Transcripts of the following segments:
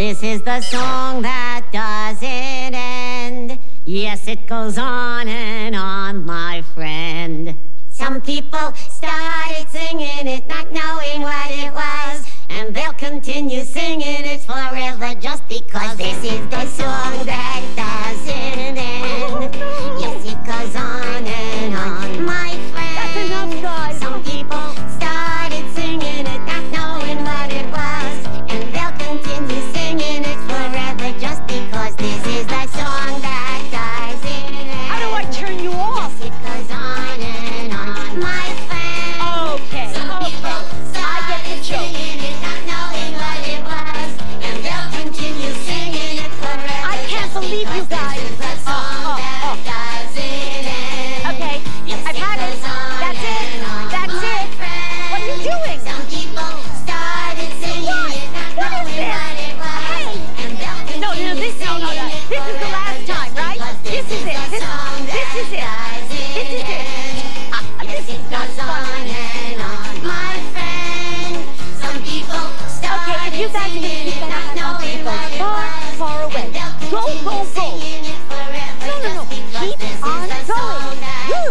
This is the song that doesn't end. Yes, it goes on and on, my friend. Some people started singing it not knowing what it was, and they'll continue singing it forever just because it's. You guys are gonna keep that out and far, far away. Go, go, go. No, no, no. Keep on going. Woo.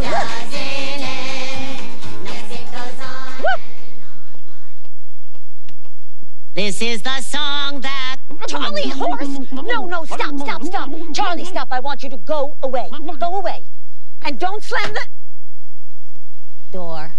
Woo. This is the song that Charlie Horse. No, no, stop, stop, stop. Charlie, stop. I want you to go away. Go away. And don't slam the door.